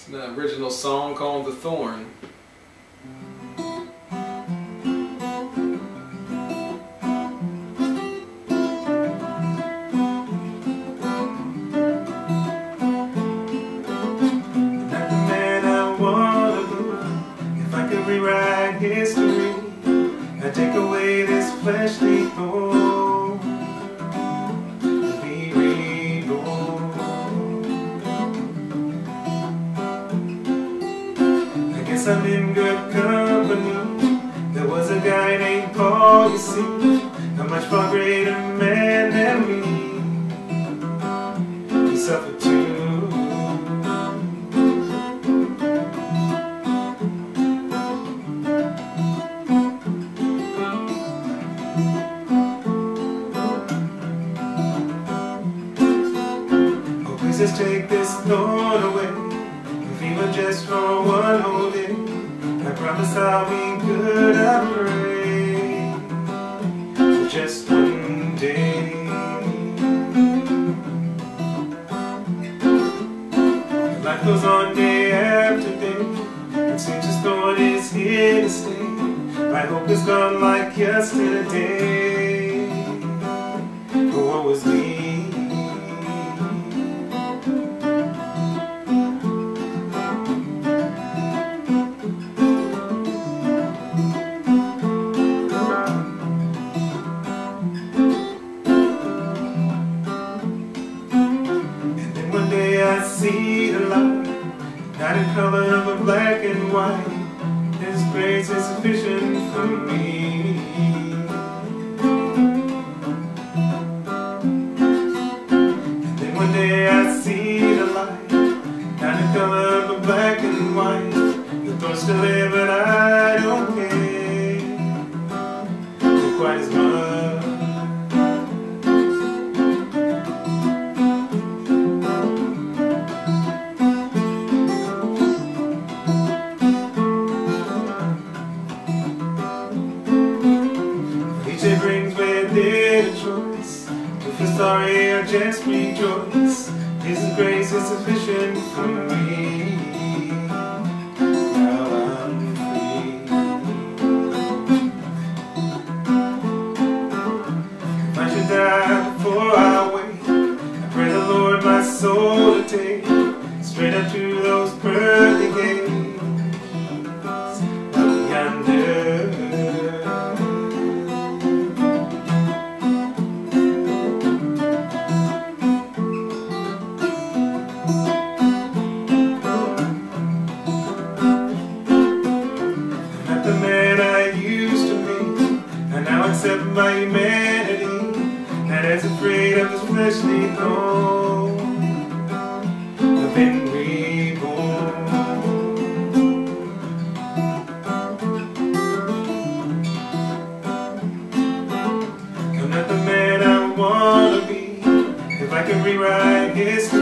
It's an original song called The Thorn. I I rewrite history, I'd take away this fleshly thorn guess I'm in good company. There was a guy named Paul, you see, a much far greater man than me. He suffered too. Oh, please just take this thorn away. If even just for one promise I'll be good. I pray for just one day. Life goes on day after day. It seems this thorn is here to stay. My hope is gone like yesterday. Color but black and white. His grace is sufficient for me. And then one day I see the light, not in color but black and white. The thoughts still just rejoice His grace is sufficient for me. Now I'm free. If I should die before I wake. I pray the Lord my soul to take. Straight up to my humanity. that is afraid of this fleshly thorn. I've been reborn. I'm not the man I wanna be. If I can rewrite history,